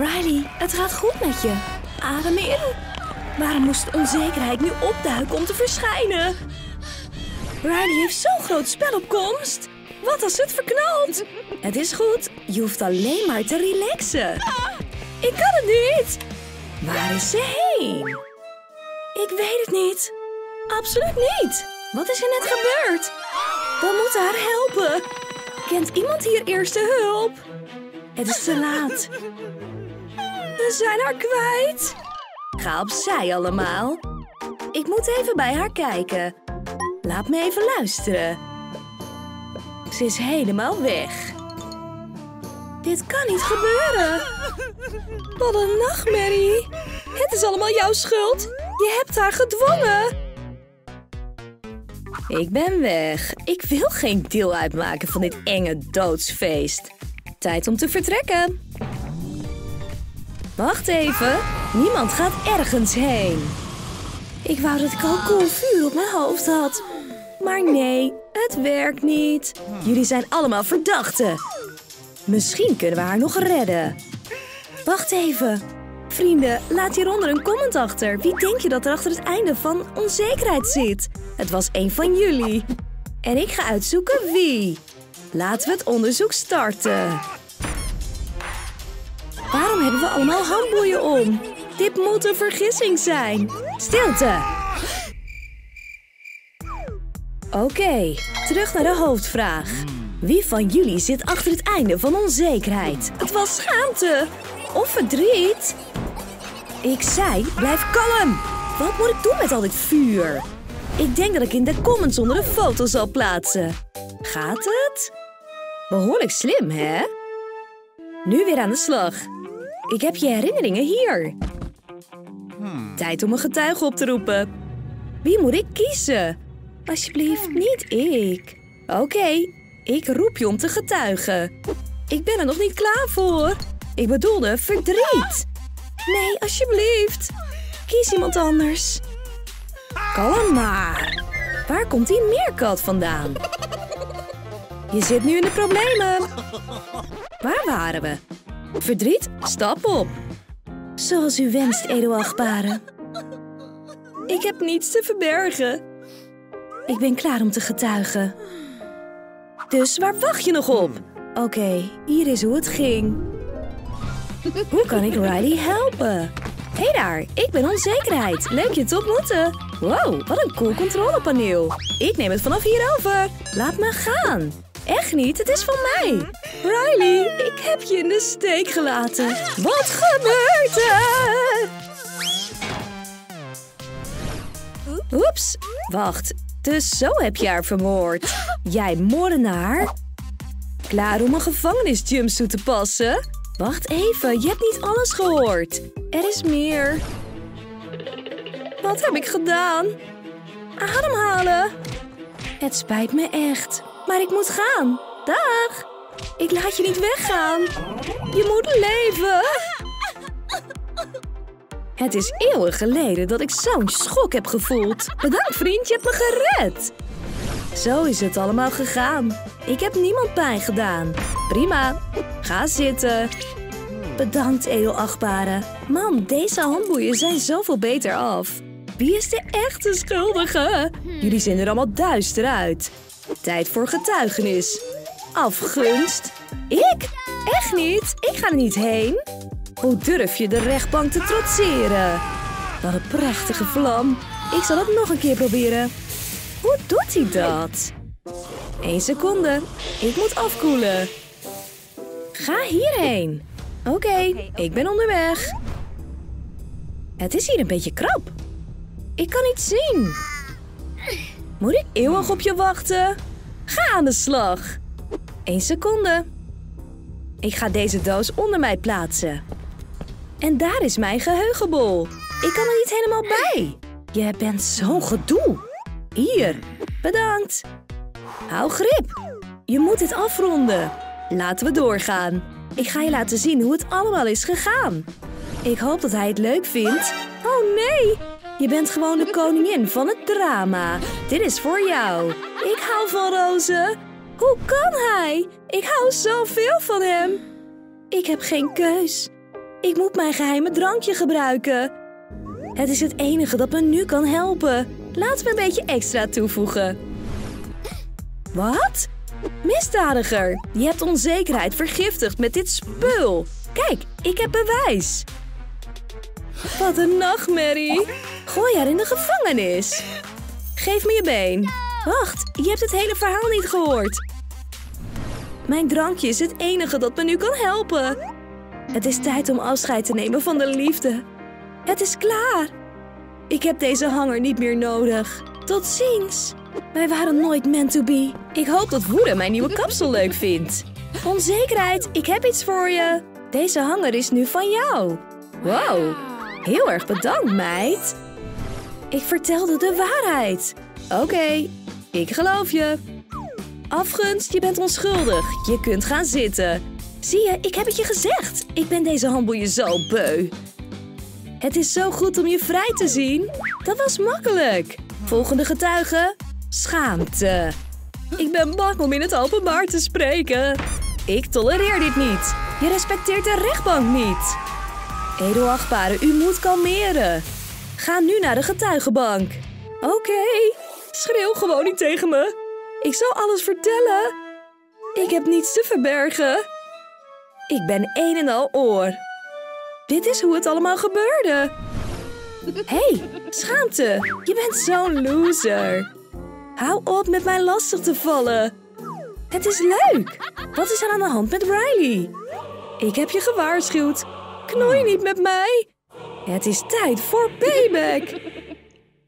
Riley, het gaat goed met je. Adem in. Waarom moest onzekerheid nu opduiken om te verschijnen? Riley heeft zo'n groot spel op komst. Wat als het verknalt? Het is goed. Je hoeft alleen maar te relaxen. Ik kan het niet. Waar is ze heen? Ik weet het niet. Absoluut niet. Wat is er net gebeurd? We moeten haar helpen. Kent iemand hier eerste hulp? Het is te laat. We zijn haar kwijt. Ga opzij allemaal. Ik moet even bij haar kijken. Laat me even luisteren. Ze is helemaal weg. Dit kan niet gebeuren. Wat een nachtmerrie. Het is allemaal jouw schuld. Je hebt haar gedwongen. Ik ben weg. Ik wil geen deel uitmaken van dit enge doodsfeest. Tijd om te vertrekken. Wacht even. Niemand gaat ergens heen. Ik wou dat ik al vuur op mijn hoofd had. Maar nee, het werkt niet. Jullie zijn allemaal verdachten. Misschien kunnen we haar nog redden. Wacht even. Vrienden, laat hieronder een comment achter. Wie denk je dat er achter het einde van onzekerheid zit? Het was een van jullie. En ik ga uitzoeken wie. Laten we het onderzoek starten. Waarom hebben we allemaal handboeien om? Dit moet een vergissing zijn. Stilte! Oké, terug naar de hoofdvraag. Wie van jullie zit achter het einde van onzekerheid? Het was schaamte of verdriet. Ik zei, blijf kalm. Wat moet ik doen met al dit vuur? Ik denk dat ik in de comments onder de foto zal plaatsen. Gaat het? Behoorlijk slim, hè? Nu weer aan de slag. Ik heb je herinneringen hier. Tijd om een getuige op te roepen. Wie moet ik kiezen? Alsjeblieft, niet ik. Oké, ik roep je om te getuigen. Ik ben er nog niet klaar voor. Ik bedoelde verdriet. Nee, alsjeblieft. Kies iemand anders. Kalm maar. Waar komt die meerkat vandaan? Je zit nu in de problemen. Waar waren we? Verdriet, stap op. Zoals u wenst, edelachtbare. Ik heb niets te verbergen. Ik ben klaar om te getuigen. Dus waar wacht je nog op? Oké, hier is hoe het ging. Hoe kan ik Riley helpen? Hé hey daar, ik ben onzekerheid. Leuk je te ontmoeten. Wow, wat een cool controlepaneel. Ik neem het vanaf hier over. Laat me gaan. Echt niet, het is van mij. Riley, ik heb je in de steek gelaten. Wat gebeurt er? Oeps, wacht. Dus zo heb je haar vermoord. Jij moordenaar? Klaar om een gevangenisjumpsuit te passen? Wacht even, je hebt niet alles gehoord. Er is meer. Wat heb ik gedaan? Ademhalen. Het spijt me echt, maar ik moet gaan. Dag. Ik laat je niet weggaan. Je moet leven. Het is eeuwen geleden dat ik zo'n schok heb gevoeld. Bedankt vriend, je hebt me gered. Zo is het allemaal gegaan. Ik heb niemand pijn gedaan. Prima. Ga zitten. Bedankt, edelachtbare. Man, deze handboeien zijn zoveel beter af. Wie is de echte schuldige? Jullie zien er allemaal duister uit. Tijd voor getuigenis. Afgunst? Ik? Echt niet? Ik ga er niet heen. Hoe durf je de rechtbank te trotseren? Wat een prachtige vlam. Ik zal het nog een keer proberen. Hoe doet hij dat? Eén seconde. Ik moet afkoelen. Ga hierheen. Oké, ik ben onderweg. Het is hier een beetje krap. Ik kan niet zien. Moet ik eeuwig op je wachten? Ga aan de slag. Eén seconde. Ik ga deze doos onder mij plaatsen. En daar is mijn geheugenbol. Ik kan er niet helemaal bij. Je bent zo'n gedoe. Hier, bedankt. Hou grip. Je moet dit afronden. Laten we doorgaan. Ik ga je laten zien hoe het allemaal is gegaan. Ik hoop dat hij het leuk vindt. Oh nee, je bent gewoon de koningin van het drama. Dit is voor jou. Ik hou van rozen. Hoe kan hij? Ik hou zoveel van hem. Ik heb geen keus. Ik moet mijn geheime drankje gebruiken. Het is het enige dat me nu kan helpen. Laten we een beetje extra toevoegen. Wat? Misdadiger, je hebt onzekerheid vergiftigd met dit spul. Kijk, ik heb bewijs. Wat een nachtmerrie. Gooi haar in de gevangenis. Geef me je been. Wacht, je hebt het hele verhaal niet gehoord. Mijn drankje is het enige dat me nu kan helpen. Het is tijd om afscheid te nemen van de liefde. Het is klaar. Ik heb deze hanger niet meer nodig. Tot ziens. Wij waren nooit meant to be. Ik hoop dat Woede mijn nieuwe kapsel leuk vindt. Onzekerheid, ik heb iets voor je. Deze hanger is nu van jou. Wow, heel erg bedankt, meid. Ik vertelde de waarheid. Oké, ik geloof je. Afgunst, je bent onschuldig. Je kunt gaan zitten. Zie je, ik heb het je gezegd. Ik ben deze handboeien zo beu. Het is zo goed om je vrij te zien. Dat was makkelijk. Volgende getuige. Schaamte. Ik ben bang om in het openbaar te spreken. Ik tolereer dit niet. Je respecteert de rechtbank niet. Edelachtbare, u moet kalmeren. Ga nu naar de getuigenbank. Oké, schreeuw gewoon niet tegen me. Ik zal alles vertellen. Ik heb niets te verbergen. Ik ben een en al oor. Dit is hoe het allemaal gebeurde. hey, schaamte. Je bent zo'n loser. Hou op met mij lastig te vallen. Het is leuk. Wat is er aan de hand met Riley? Ik heb je gewaarschuwd. Knoei niet met mij. Het is tijd voor payback.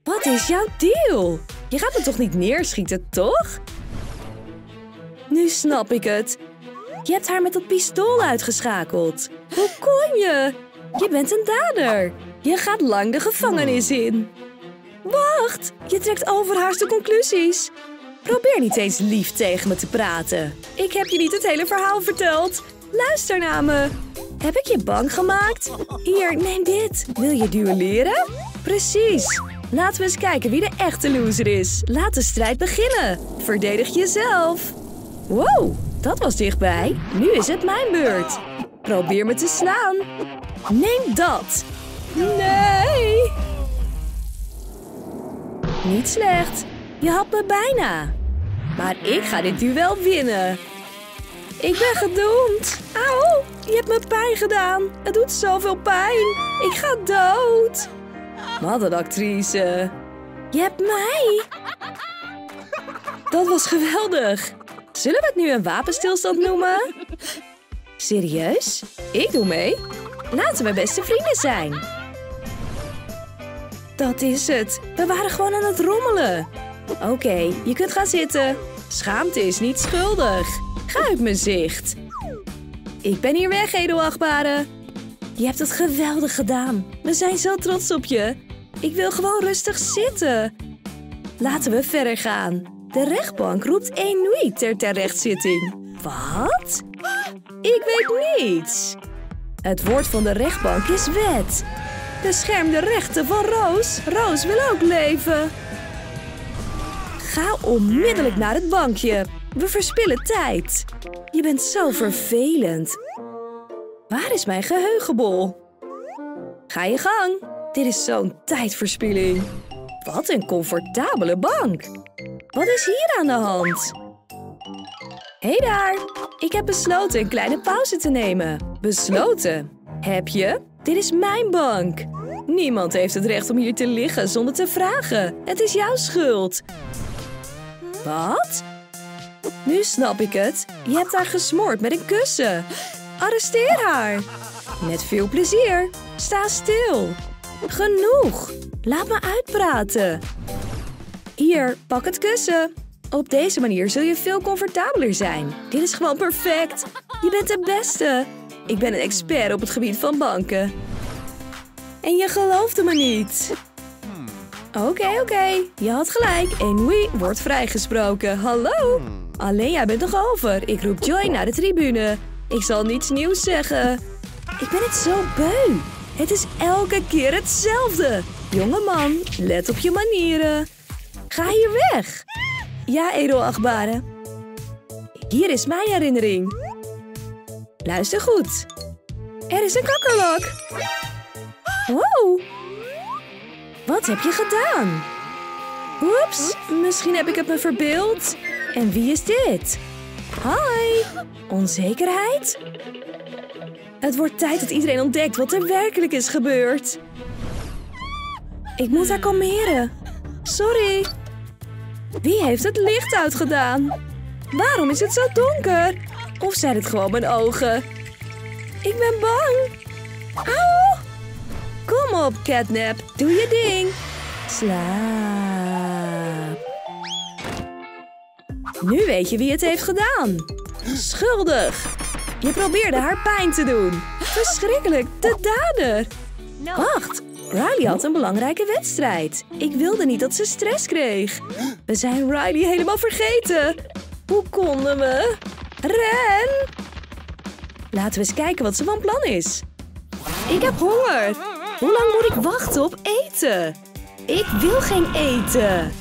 Wat is jouw deal? Je gaat me toch niet neerschieten, toch? Nu snap ik het. Je hebt haar met dat pistool uitgeschakeld. Hoe kon je? Je bent een dader. Je gaat lang de gevangenis in. Wacht, je trekt overhaaste conclusies. Probeer niet eens lief tegen me te praten. Ik heb je niet het hele verhaal verteld. Luister naar me. Heb ik je bang gemaakt? Hier, neem dit. Wil je duelleren? Precies. Laten we eens kijken wie de echte loser is. Laat de strijd beginnen. Verdedig jezelf. Wow, dat was dichtbij. Nu is het mijn beurt. Probeer me te slaan. Neem dat. Nee. Niet slecht. Je had me bijna. Maar ik ga dit duel winnen. Ik ben gedoemd. Auw, je hebt me pijn gedaan. Het doet zoveel pijn. Ik ga dood. Wat een actrice. Je hebt mij. Dat was geweldig. Zullen we het nu een wapenstilstand noemen? Serieus? Ik doe mee. Laten we beste vrienden zijn. Dat is het. We waren gewoon aan het rommelen. Oké, je kunt gaan zitten. Schaamte is niet schuldig. Ga uit mijn zicht. Ik ben hier weg, edelachtbare. Je hebt het geweldig gedaan. We zijn zo trots op je. Ik wil gewoon rustig zitten. Laten we verder gaan. De rechtbank roept Enui ter terechtzitting. Wat? Ik weet niets. Het woord van de rechtbank is wet. Bescherm de rechten van Roos. Roos wil ook leven. Ga onmiddellijk naar het bankje. We verspillen tijd. Je bent zo vervelend. Waar is mijn geheugenbol? Ga je gang. Dit is zo'n tijdverspilling. Wat een comfortabele bank. Wat is hier aan de hand? Hé hey daar. Ik heb besloten een kleine pauze te nemen. Besloten? Heb je? Dit is mijn bank. Niemand heeft het recht om hier te liggen zonder te vragen. Het is jouw schuld. Wat? Nu snap ik het. Je hebt haar gesmoord met een kussen. Arresteer haar. Met veel plezier. Sta stil. Genoeg. Laat me uitpraten. Hier, pak het kussen. Op deze manier zul je veel comfortabeler zijn. Dit is gewoon perfect. Je bent de beste. Ik ben een expert op het gebied van banken. En je geloofde me niet. Oké, oké. Je had gelijk. En wie wordt vrijgesproken. Hallo? Alleen jij bent nog over. Ik roep Joy naar de tribune. Ik zal niets nieuws zeggen. Ik ben het zo beu. Het is elke keer hetzelfde. Jongeman, let op je manieren. Ga hier weg. Ja, edelachtbare. Hier is mijn herinnering. Luister goed. Er is een kakkerlak. Wow. Wat heb je gedaan? Oeps, misschien heb ik het me verbeeld. En wie is dit? Hi, onzekerheid? Het wordt tijd dat iedereen ontdekt wat er werkelijk is gebeurd. Ik moet haar kalmeren. Sorry. Wie heeft het licht uitgedaan? Waarom is het zo donker? Of zijn het gewoon mijn ogen? Ik ben bang. Auw! Kom op, Catnap. Doe je ding. Slaap. Nu weet je wie het heeft gedaan. Schuldig. Je probeerde haar pijn te doen. Verschrikkelijk, de dader. Wacht, Riley had een belangrijke wedstrijd. Ik wilde niet dat ze stress kreeg. We zijn Riley helemaal vergeten. Hoe konden we? Ren! Laten we eens kijken wat ze van plan is. Ik heb honger. Hoe lang moet ik wachten op eten? Ik wil geen eten.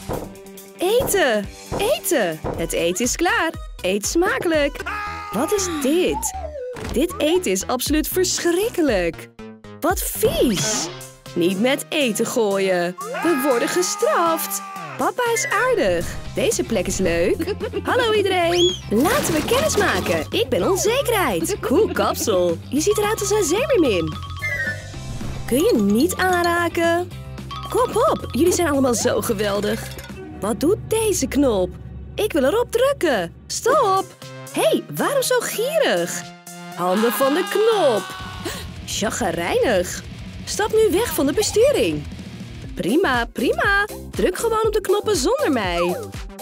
Eten, eten. Het eten is klaar. Eet smakelijk. Wat is dit? Dit eten is absoluut verschrikkelijk. Wat vies. Niet met eten gooien. We worden gestraft. Papa is aardig. Deze plek is leuk. Hallo iedereen. Laten we kennis maken. Ik ben onzekerheid. Cool kapsel. Je ziet eruit als een zeemermin. Kun je niet aanraken? Kom op, jullie zijn allemaal zo geweldig. Wat doet deze knop? Ik wil erop drukken. Stop. Hé, hey, waarom zo gierig? Handen van de knop. Chagrijnig. Stap nu weg van de besturing. Prima, prima. Druk gewoon op de knoppen zonder mij.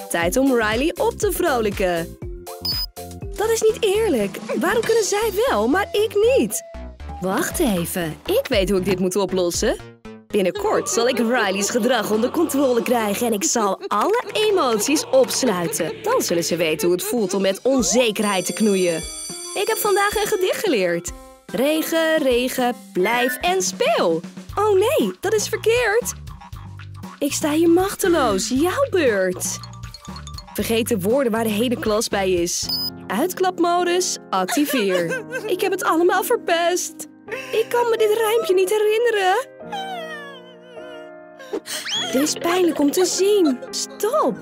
Tijd om Riley op te vrolijken. Dat is niet eerlijk. Waarom kunnen zij wel, maar ik niet? Wacht even. Ik weet hoe ik dit moet oplossen. Binnenkort zal ik Riley's gedrag onder controle krijgen en ik zal alle emoties opsluiten. Dan zullen ze weten hoe het voelt om met onzekerheid te knoeien. Ik heb vandaag een gedicht geleerd. Regen, regen, blijf en speel. Oh nee, dat is verkeerd. Ik sta hier machteloos. Jouw beurt. Vergeet de woorden waar de hele klas bij is. Uitklapmodus, activeer. Ik heb het allemaal verpest. Ik kan me dit rijmpje niet herinneren. Dit is pijnlijk om te zien. Stop.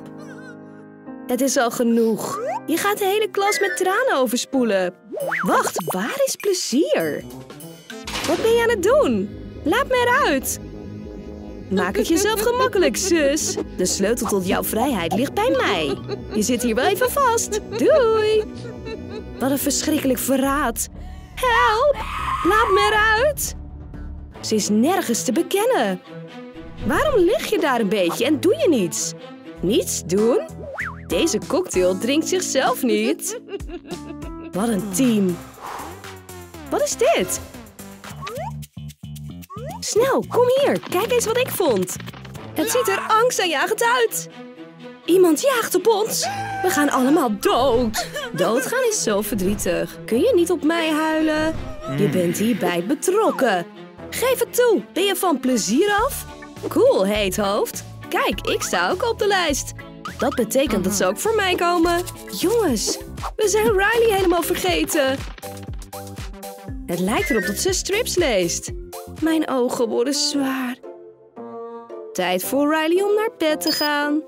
Het is al genoeg. Je gaat de hele klas met tranen overspoelen. Wacht, waar is plezier? Wat ben je aan het doen? Laat me eruit. Maak het jezelf gemakkelijk, zus. De sleutel tot jouw vrijheid ligt bij mij. Je zit hier wel even vast. Doei. Wat een verschrikkelijk verraad. Help! Laat me eruit. Ze is nergens te bekennen. Waarom lig je daar een beetje en doe je niets? Niets doen? Deze cocktail drinkt zichzelf niet. Wat een team. Wat is dit? Snel, kom hier. Kijk eens wat ik vond. Het ziet er angstaanjagend uit. Iemand jaagt op ons. We gaan allemaal dood. Doodgaan is zo verdrietig. Kun je niet op mij huilen? Je bent hierbij betrokken. Geef het toe. Ben je van plezier af? Cool, heet hoofd. Kijk, ik sta ook op de lijst. Dat betekent dat ze ook voor mij komen. Jongens, we zijn Riley helemaal vergeten. Het lijkt erop dat ze strips leest. Mijn ogen worden zwaar. Tijd voor Riley om naar bed te gaan.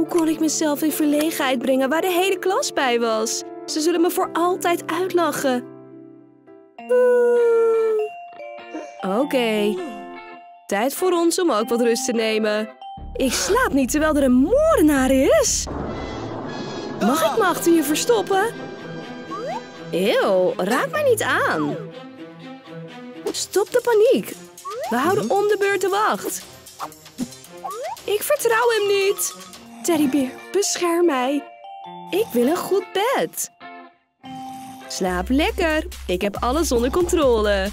Hoe kon ik mezelf in verlegenheid brengen waar de hele klas bij was? Ze zullen me voor altijd uitlachen. Oké. Tijd voor ons om ook wat rust te nemen. Ik slaap niet terwijl er een moordenaar is. Mag ik me achter je verstoppen? Eeuw, raak mij niet aan. Stop de paniek. We houden om de beurt de wacht. Ik vertrouw hem niet. Teddybeer, bescherm mij. Ik wil een goed bed. Slaap lekker. Ik heb alles onder controle.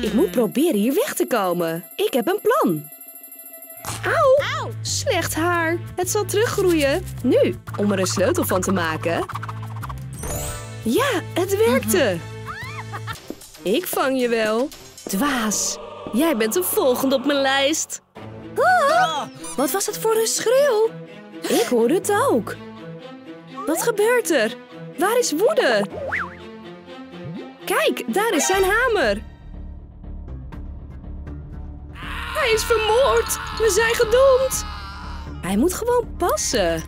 Ik moet proberen hier weg te komen. Ik heb een plan. Auw! Slecht haar. Het zal teruggroeien. Nu, om er een sleutel van te maken. Ja, het werkte. Ik vang je wel. Dwaas. Jij bent de volgende op mijn lijst. Wat was het voor een schreeuw? Ik hoor het ook. Wat gebeurt er? Waar is woede? Kijk, daar is zijn hamer. Hij is vermoord. We zijn gedoemd. Hij moet gewoon passen.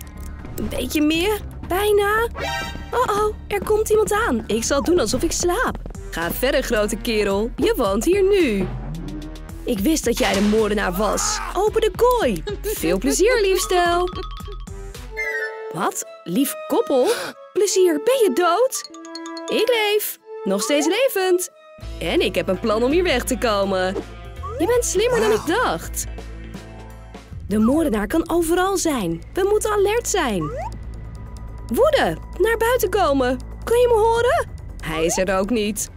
Een beetje meer. Bijna. Oh oh, er komt iemand aan. Ik zal doen alsof ik slaap. Ga verder, grote kerel. Je woont hier nu. Ik wist dat jij de moordenaar was. Open de kooi. Veel plezier, liefstel. Wat? Lief koppel? Plezier, ben je dood? Ik leef. Nog steeds levend. En ik heb een plan om hier weg te komen. Je bent slimmer dan ik dacht. De moordenaar kan overal zijn. We moeten alert zijn. Woede, naar buiten komen. Kun je me horen? Hij is er ook niet.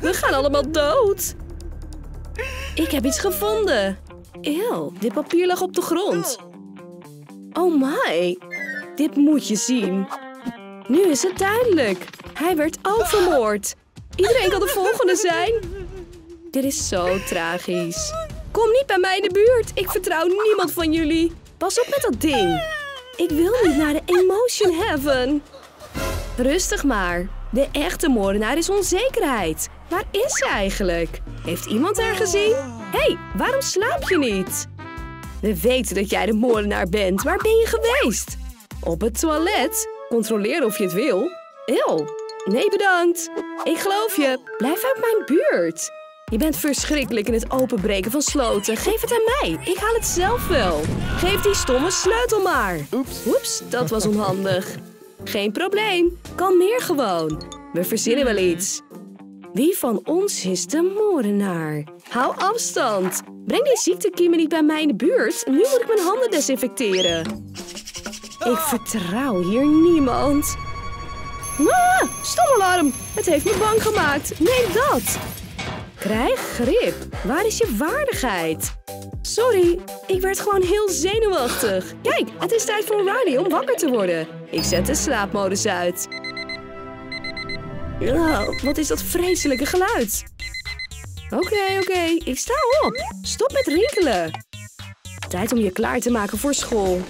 We gaan allemaal dood. Ik heb iets gevonden. Eeuw, dit papier lag op de grond. Oh my, dit moet je zien. Nu is het duidelijk. Hij werd ook vermoord. Iedereen kan de volgende zijn. Dit is zo tragisch. Kom niet bij mij in de buurt. Ik vertrouw niemand van jullie. Pas op met dat ding. Ik wil niet naar de Emotion Heaven. Rustig maar. De echte moordenaar is onzekerheid. Waar is ze eigenlijk? Heeft iemand haar gezien? Hé, hey, waarom slaap je niet? We weten dat jij de moordenaar bent. Waar ben je geweest? Op het toilet? Controleer of je het wil. Eeuw. Nee, bedankt. Ik geloof je. Blijf uit mijn buurt. Je bent verschrikkelijk in het openbreken van sloten. Geef het aan mij. Ik haal het zelf wel. Geef die stomme sleutel maar. Oeps. Oeps, dat was onhandig. Geen probleem. Kalmeer gewoon. We verzinnen wel iets. Wie van ons is de moordenaar? Hou afstand. Breng die ziektekiemen niet bij mij in de buurt. Nu moet ik mijn handen desinfecteren. Ik vertrouw hier niemand. Ah, stomalarm. Het heeft me bang gemaakt. Neem dat. Krijg grip. Waar is je waardigheid? Sorry, ik werd gewoon heel zenuwachtig. Kijk, het is tijd voor Riley om wakker te worden. Ik zet de slaapmodus uit. Oh, wat is dat vreselijke geluid? Oké, oké, ik sta op. Stop met rinkelen. Tijd om je klaar te maken voor school.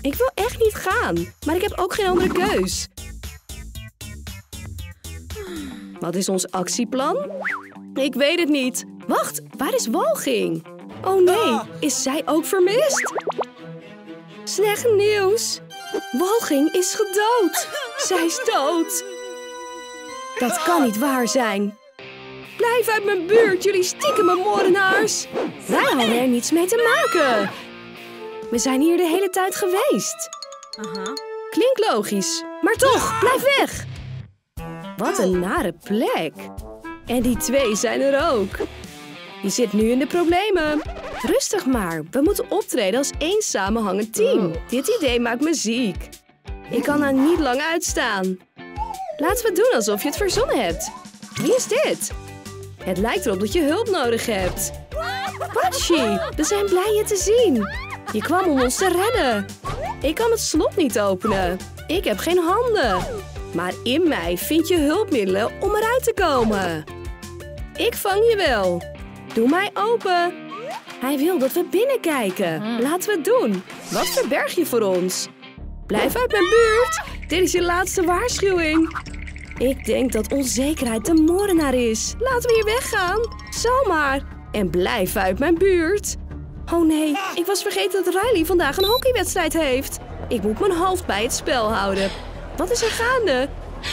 Ik wil echt niet gaan, maar ik heb ook geen andere keus. Wat is ons actieplan? Ik weet het niet. Wacht, waar is Walging? Oh nee, is zij ook vermist? Slecht nieuws. Walging is gedood. Zij is dood. Dat kan niet waar zijn. Blijf uit mijn buurt, jullie stiekeme moordenaars. Wij hadden er niets mee te maken. We zijn hier de hele tijd geweest. Klinkt logisch, maar toch, blijf weg. Wat een nare plek. En die twee zijn er ook. Je zit nu in de problemen. Rustig maar, we moeten optreden als één samenhangend team. Dit idee maakt me ziek. Ik kan er niet lang uitstaan. Laten we doen alsof je het verzonnen hebt. Wie is dit? Het lijkt erop dat je hulp nodig hebt. Pachi, we zijn blij je te zien. Je kwam om ons te redden. Ik kan het slot niet openen. Ik heb geen handen. Maar in mij vind je hulpmiddelen om eruit te komen. Ik vang je wel. Doe mij open. Hij wil dat we binnenkijken. Laten we het doen. Wat verberg je voor ons? Blijf uit mijn buurt. Dit is je laatste waarschuwing. Ik denk dat onzekerheid de moordenaar is. Laten we hier weggaan. Zomaar. En blijf uit mijn buurt. Oh nee, ik was vergeten dat Riley vandaag een hockeywedstrijd heeft. Ik moet mijn hoofd bij het spel houden. Wat is er gaande?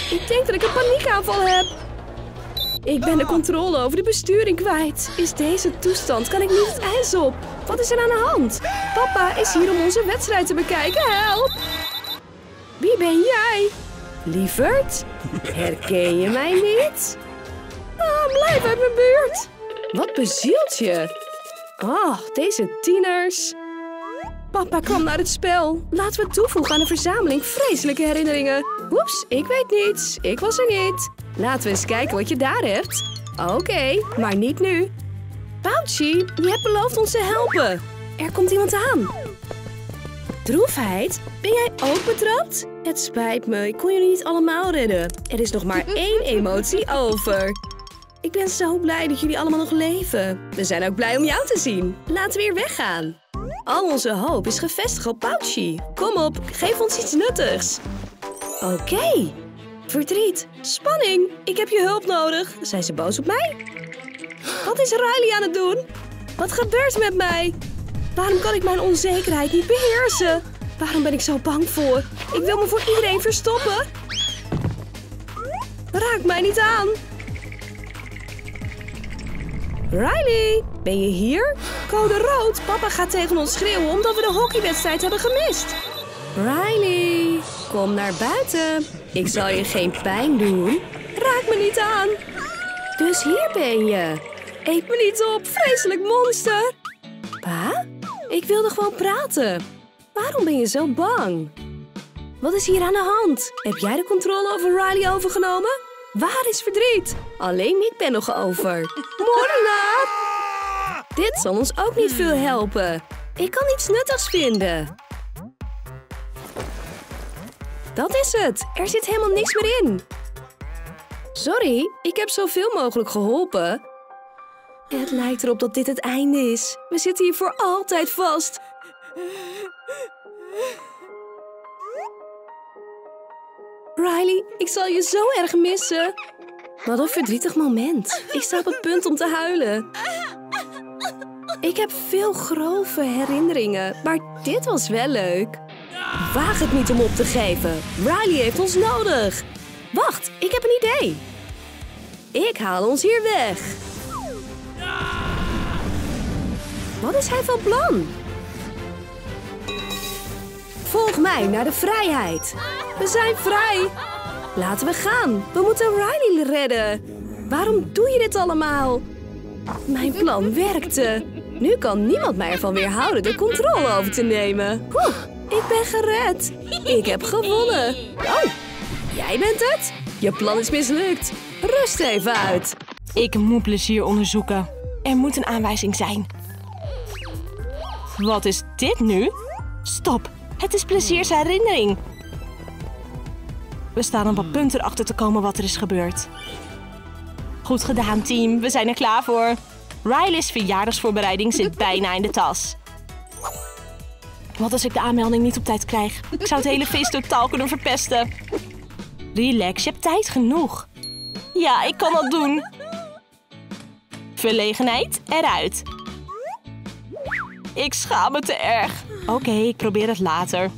Ik denk dat ik een paniekaanval heb. Ik ben de controle over de besturing kwijt. Is deze toestand? Kan ik niet het ijs op? Wat is er aan de hand? Papa is hier om onze wedstrijd te bekijken. Help! Wie ben jij? Lieverd? Herken je mij niet? Ah, blijf uit mijn buurt. Wat bezielt je? Ah, deze tieners. Papa kwam naar het spel. Laten we toevoegen aan een verzameling vreselijke herinneringen. Oeps, ik weet niets. Ik was er niet. Laten we eens kijken wat je daar hebt. Oké, maar niet nu. Pouchy, je hebt beloofd ons te helpen. Er komt iemand aan. Droefheid, ben jij ook betrapt? Het spijt me, ik kon jullie niet allemaal redden. Er is nog maar één emotie over. Ik ben zo blij dat jullie allemaal nog leven. We zijn ook blij om jou te zien. Laten we weer weggaan. Al onze hoop is gevestigd op Pouchy. Kom op, geef ons iets nuttigs. Oké. Verdriet, spanning, ik heb je hulp nodig. Zijn ze boos op mij? Wat is Riley aan het doen? Wat gebeurt met mij? Waarom kan ik mijn onzekerheid niet beheersen? Waarom ben ik zo bang voor? Ik wil me voor iedereen verstoppen. Raak mij niet aan. Riley, ben je hier? Code rood. Papa gaat tegen ons schreeuwen omdat we de hockeywedstrijd hebben gemist. Riley, kom naar buiten. Ik zal je geen pijn doen. Raak me niet aan. Dus hier ben je. Eet me niet op, vreselijk monster. Pa, ik wilde gewoon praten. Waarom ben je zo bang? Wat is hier aan de hand? Heb jij de controle over Riley overgenomen? Waar is verdriet? Alleen ik ben nog over. Moordenaar! Dit zal ons ook niet veel helpen. Ik kan iets nuttigs vinden. Dat is het. Er zit helemaal niks meer in. Sorry, ik heb zoveel mogelijk geholpen. Het lijkt erop dat dit het einde is. We zitten hier voor altijd vast. Riley, ik zal je zo erg missen. Wat een verdrietig moment. Ik sta op het punt om te huilen. Ik heb veel grove herinneringen, maar dit was wel leuk. Waag het niet om op te geven. Riley heeft ons nodig. Wacht, ik heb een idee. Ik haal ons hier weg. Wat is hij van plan? Volg mij naar de vrijheid. We zijn vrij. Laten we gaan. We moeten Riley redden. Waarom doe je dit allemaal? Mijn plan werkte. Nu kan niemand mij ervan weerhouden de controle over te nemen. Ik ben gered. Ik heb gewonnen. Oh, jij bent het? Je plan is mislukt. Rust even uit. Ik moet plezier onderzoeken. Er moet een aanwijzing zijn. Wat is dit nu? Stop, het is pleziers herinnering. We staan op het punt erachter te komen wat er is gebeurd. Goed gedaan, team. We zijn er klaar voor. Riley's verjaardagsvoorbereiding zit bijna in de tas. Wat als ik de aanmelding niet op tijd krijg? Ik zou het hele feest totaal kunnen verpesten. Relax, je hebt tijd genoeg. Ja, ik kan dat doen. Verlegenheid eruit. Ik schaam me te erg. Oké, ik probeer het later.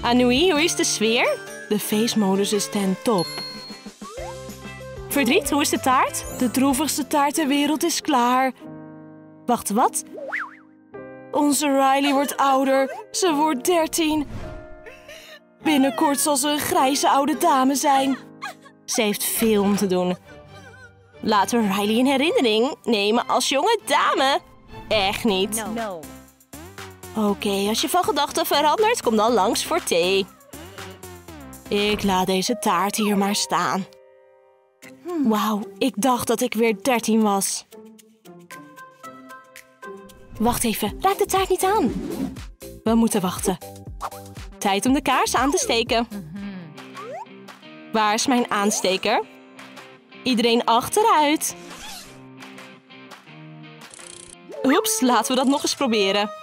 Anoui, hoe is de sfeer? De feestmodus is ten top. Verdriet, hoe is de taart? De droevigste taart ter wereld is klaar. Wacht, wat? Onze Riley wordt ouder. Ze wordt 13. Binnenkort zal ze een grijze oude dame zijn. Ze heeft veel om te doen. Laten we Riley in herinnering nemen als jonge dame. Echt niet. Oké, als je van gedachten verandert, kom dan langs voor thee. Ik laat deze taart hier maar staan. Wauw, ik dacht dat ik weer 13 was. Wacht even, raak de taart niet aan. We moeten wachten. Tijd om de kaars aan te steken. Waar is mijn aansteker? Iedereen achteruit. Oeps, laten we dat nog eens proberen.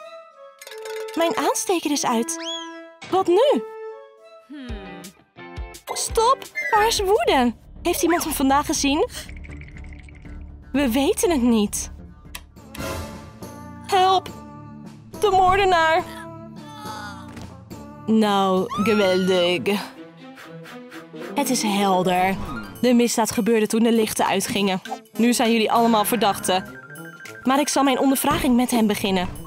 Mijn aansteker is uit. Wat nu? Stop, waar is Woede? Heeft iemand hem vandaag gezien? We weten het niet. Help! De moordenaar! Nou, geweldig. Het is helder. De misdaad gebeurde toen de lichten uitgingen. Nu zijn jullie allemaal verdachten. Maar ik zal mijn ondervraging met hem beginnen.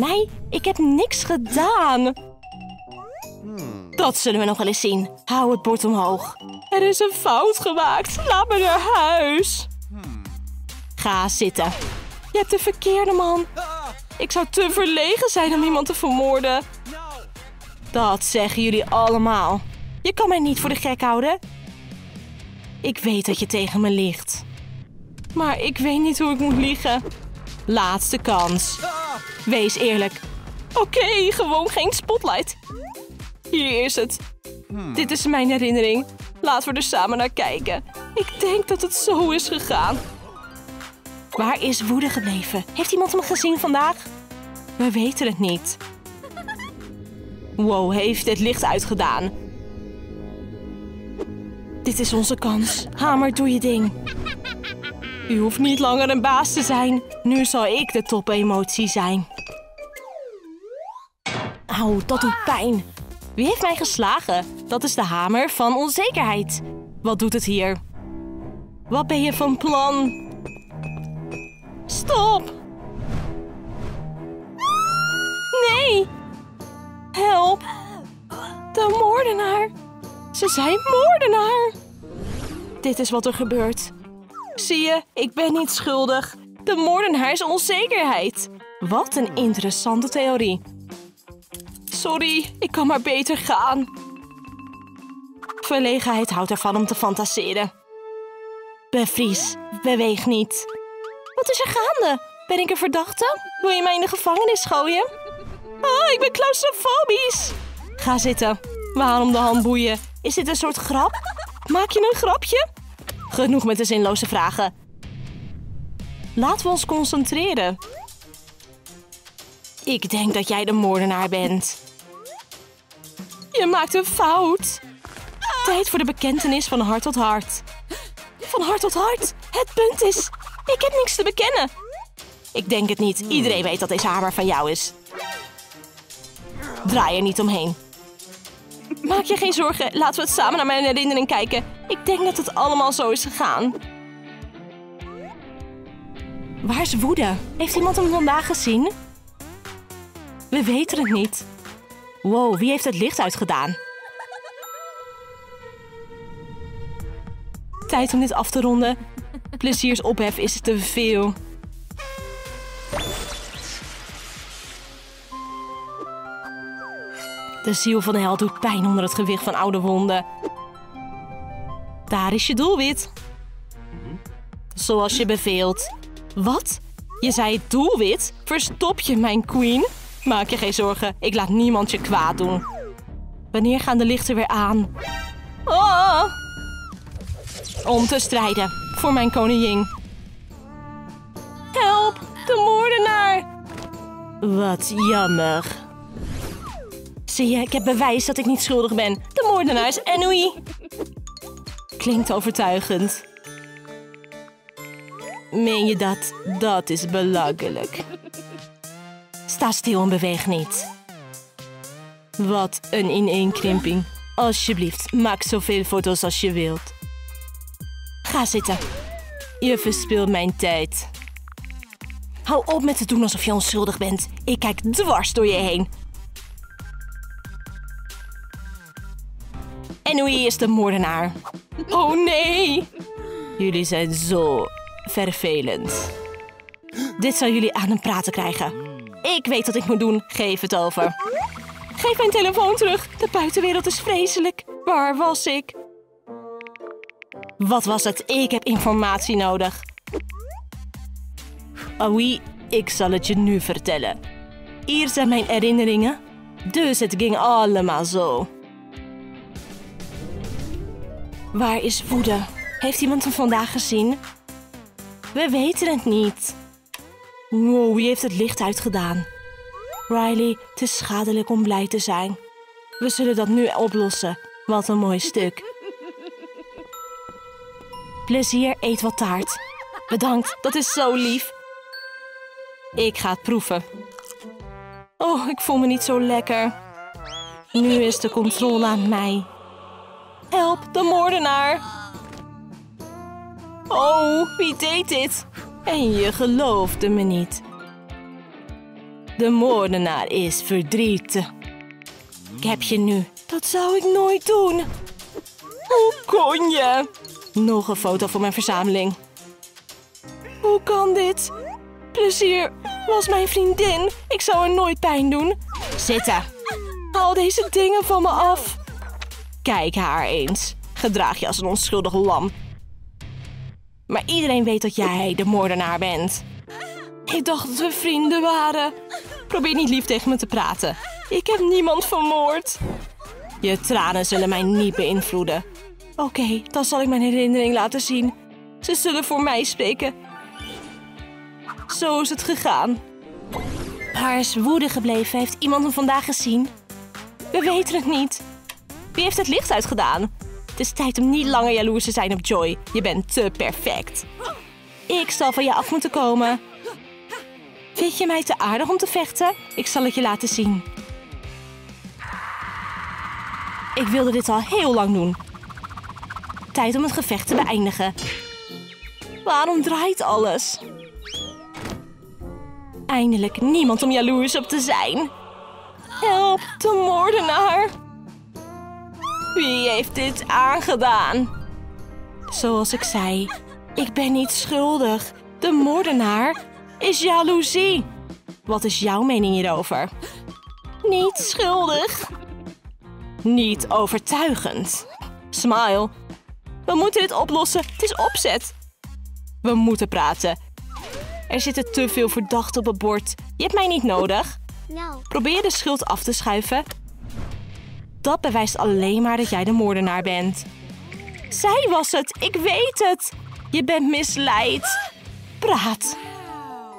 Mij? Ik heb niks gedaan. Dat zullen we nog wel eens zien. Hou het bord omhoog. Er is een fout gemaakt. Laat me naar huis. Ga zitten. Je hebt de verkeerde man. Ik zou te verlegen zijn om iemand te vermoorden. Dat zeggen jullie allemaal. Je kan mij niet voor de gek houden. Ik weet dat je tegen me ligt. Maar ik weet niet hoe ik moet liegen. Laatste kans. Wees eerlijk. Oké, gewoon geen spotlight. Hier is het. Dit is mijn herinnering. Laten we er samen naar kijken. Ik denk dat het zo is gegaan. Waar is Woede gebleven? Heeft iemand hem gezien vandaag? We weten het niet. Wow, heeft het licht uitgedaan. Dit is onze kans. Hamer, doe je ding. U hoeft niet langer een baas te zijn. Nu zal ik de top-emotie zijn. Auw, dat doet pijn. Wie heeft mij geslagen? Dat is de hamer van onzekerheid. Wat doet het hier? Wat ben je van plan? Stop! Nee! Help! De moordenaar! Ze zijn moordenaar! Dit is wat er gebeurt. Zie je, ik ben niet schuldig. De moordenaar is onzekerheid. Wat een interessante theorie. Sorry, ik kan maar beter gaan. Verlegenheid houdt ervan om te fantaseren. Bevries, beweeg niet. Wat is er gaande? Ben ik een verdachte? Wil je mij in de gevangenis gooien? Ah, ik ben claustrofobisch. Ga zitten. Waarom de handboeien? Is dit een soort grap? Maak je een grapje? Genoeg met de zinloze vragen. Laten we ons concentreren. Ik denk dat jij de moordenaar bent. Je maakt een fout. Tijd voor de bekentenis van hart tot hart. Van hart tot hart. Het punt is, ik heb niks te bekennen. Ik denk het niet. Iedereen weet dat deze hamer van jou is. Draai er niet omheen. Maak je geen zorgen. Laten we het samen naar mijn herinnering kijken. Ik denk dat het allemaal zo is gegaan. Waar is Woede? Heeft iemand hem vandaag gezien? We weten het niet. Wow, wie heeft het licht uitgedaan? Tijd om dit af te ronden. Pleziers ophef is te veel. De ziel van de held doet pijn onder het gewicht van oude wonden. Daar is je doelwit. Zoals je beveelt. Wat? Je zei doelwit? Verstop je, mijn queen? Maak je geen zorgen, ik laat niemand je kwaad doen. Wanneer gaan de lichten weer aan? Oh! Om te strijden voor mijn koningin. Help, de moordenaar! Wat jammer. Zie je, ik heb bewijs dat ik niet schuldig ben. De moordenaar is Ennui. Klinkt overtuigend. Meen je dat? Dat is belachelijk. Sta stil en beweeg niet. Wat een ineenkrimping. Alsjeblieft, maak zoveel foto's als je wilt. Ga zitten. Je verspilt mijn tijd. Hou op met te doen alsof je onschuldig bent. Ik kijk dwars door je heen. En wie is de moordenaar? Oh nee! Jullie zijn zo vervelend. Dit zal jullie aan het praten krijgen. Ik weet wat ik moet doen. Geef het over. Geef mijn telefoon terug. De buitenwereld is vreselijk. Waar was ik? Wat was het? Ik heb informatie nodig. Oui, ik zal het je nu vertellen. Hier zijn mijn herinneringen. Dus het ging allemaal zo. Waar is Woede? Heeft iemand hem vandaag gezien? We weten het niet. Wow, wie heeft het licht uitgedaan? Riley, het is schadelijk om blij te zijn. We zullen dat nu oplossen. Wat een mooi stuk. Plezier, eet wat taart. Bedankt, dat is zo lief. Ik ga het proeven. Oh, ik voel me niet zo lekker. Nu is de controle aan mij. Help, de moordenaar. Oh, wie deed dit? En je geloofde me niet. De moordenaar is verdriet. Ik heb je nu. Dat zou ik nooit doen. Hoe kon je? Nog een foto voor mijn verzameling. Hoe kan dit? Plezier was mijn vriendin. Ik zou haar nooit pijn doen. Zitten. Haal deze dingen van me af. Kijk haar eens. Gedraag je als een onschuldig lam. Maar iedereen weet dat jij de moordenaar bent. Ik dacht dat we vrienden waren. Probeer niet lief tegen me te praten. Ik heb niemand vermoord. Je tranen zullen mij niet beïnvloeden. Oké, dan zal ik mijn herinnering laten zien. Ze zullen voor mij spreken. Zo is het gegaan. Waar is woede gebleven? Heeft iemand hem vandaag gezien? We weten het niet. Wie heeft het licht uitgedaan? Het is tijd om niet langer jaloers te zijn op Joy. Je bent te perfect. Ik zal van je af moeten komen. Vind je mij te aardig om te vechten? Ik zal het je laten zien. Ik wilde dit al heel lang doen. Tijd om het gevecht te beëindigen. Waarom draait alles? Eindelijk niemand om jaloers op te zijn. Help, de moordenaar. Wie heeft dit aangedaan? Zoals ik zei, ik ben niet schuldig. De moordenaar is jaloezie. Wat is jouw mening hierover? Niet schuldig. Niet overtuigend. Smile. We moeten dit oplossen. Het is opzet. We moeten praten. Er zitten te veel verdachten op het bord. Je hebt mij niet nodig. Probeer de schuld af te schuiven. Dat bewijst alleen maar dat jij de moordenaar bent. Zij was het. Ik weet het. Je bent misleid. Praat.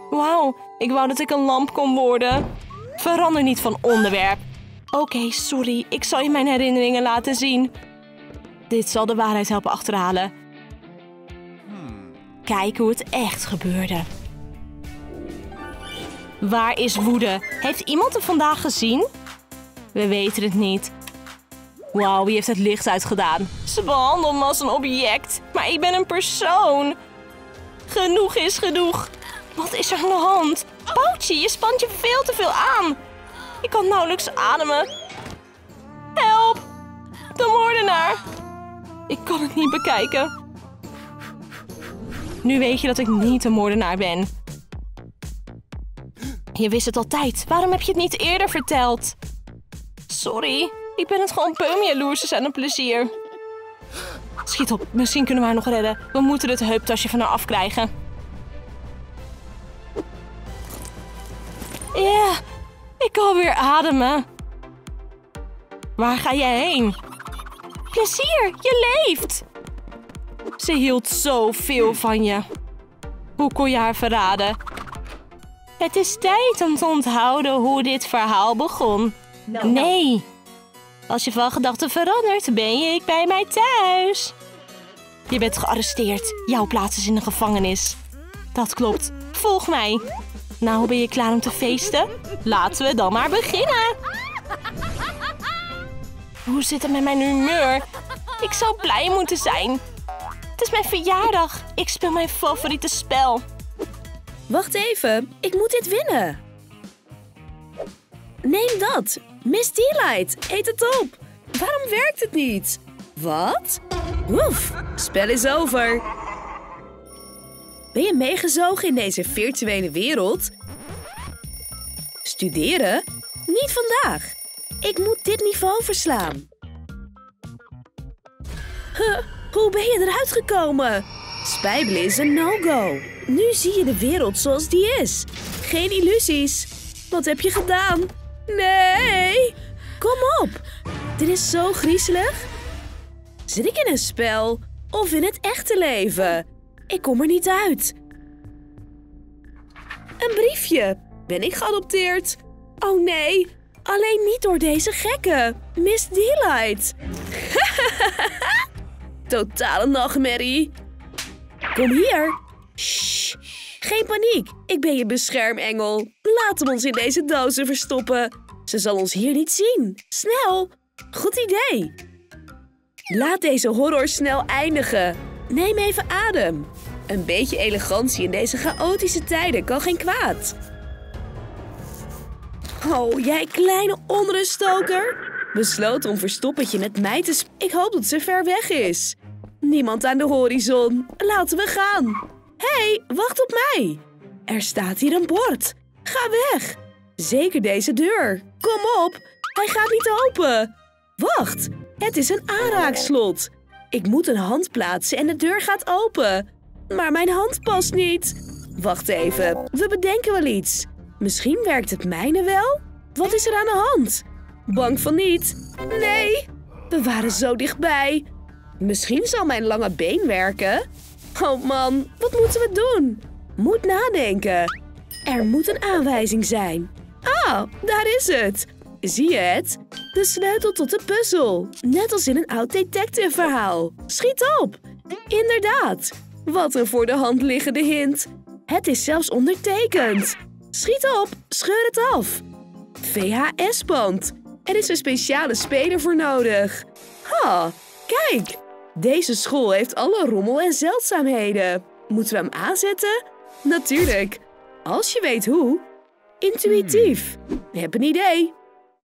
Wauw, ik wou dat ik een lamp kon worden. Verander niet van onderwerp. Oké, sorry. Ik zal je mijn herinneringen laten zien. Dit zal de waarheid helpen achterhalen. Kijk hoe het echt gebeurde. Waar is woede? Heeft iemand hem vandaag gezien? We weten het niet. Wauw, wie heeft het licht uitgedaan? Ze behandelen me als een object, maar ik ben een persoon. Genoeg is genoeg. Wat is er aan de hand? Poutje, je spant je veel te veel aan. Ik kan nauwelijks ademen. Help! De moordenaar! Ik kan het niet bekijken. Nu weet je dat ik niet de moordenaar ben. Je wist het altijd. Waarom heb je het niet eerder verteld? Sorry, ik ben het gewoon peum jaloers en een plezier. Schiet op, misschien kunnen we haar nog redden. We moeten het heuptasje van haar afkrijgen. Ja, ik kan weer ademen. Waar ga je heen? Plezier, je leeft. Ze hield zoveel van je. Hoe kon je haar verraden? Het is tijd om te onthouden hoe dit verhaal begon. Nee. Als je van gedachten verandert, ben je bij mij thuis. Je bent gearresteerd. Jouw plaats is in de gevangenis. Dat klopt. Volg mij. Nou, ben je klaar om te feesten? Laten we dan maar beginnen. Hoe zit het met mijn humeur? Ik zou blij moeten zijn. Het is mijn verjaardag. Ik speel mijn favoriete spel. Wacht even, ik moet dit winnen. Neem dat. Miss Delight, eet het op. Waarom werkt het niet? Wat? Oef, spel is over. Ben je meegezogen in deze virtuele wereld? Studeren? Niet vandaag. Ik moet dit niveau verslaan. Huh, hoe ben je eruit gekomen? Spijbelen is een no-go. Nu zie je de wereld zoals die is. Geen illusies. Wat heb je gedaan? Nee! Kom op! Dit is zo griezelig. Zit ik in een spel of in het echte leven? Ik kom er niet uit. Een briefje. Ben ik geadopteerd? Oh nee, alleen niet door deze gekke. Miss Delight. Totale nachtmerrie. Kom hier. Shh. Geen paniek. Ik ben je beschermengel. Laat hem ons in deze dozen verstoppen. Ze zal ons hier niet zien. Snel. Goed idee. Laat deze horror snel eindigen. Neem even adem. Een beetje elegantie in deze chaotische tijden kan geen kwaad. Oh, jij kleine onruststoker. Besloten om verstoppertje met mij te. Ik hoop dat ze ver weg is. Niemand aan de horizon. Laten we gaan. Hé, hey, wacht op mij. Er staat hier een bord. Ga weg. Zeker deze deur. Kom op. Hij gaat niet open. Wacht, het is een aanraakslot. Ik moet een hand plaatsen en de deur gaat open. Maar mijn hand past niet. Wacht even, we bedenken wel iets. Misschien werkt het mijne wel? Wat is er aan de hand? Bang van niet. Nee, we waren zo dichtbij. Misschien zal mijn lange been werken. Oh man, wat moeten we doen? Moet nadenken. Er moet een aanwijzing zijn. Ah, daar is het. Zie je het? De sleutel tot de puzzel. Net als in een oud detective verhaal. Schiet op! Inderdaad. Wat een voor de hand liggende hint. Het is zelfs ondertekend. Schiet op, scheur het af. VHS-band. Er is een speciale speler voor nodig. Ha, kijk. Deze school heeft alle rommel en zeldzaamheden. Moeten we hem aanzetten? Natuurlijk. Als je weet hoe. Intuïtief. Heb een idee.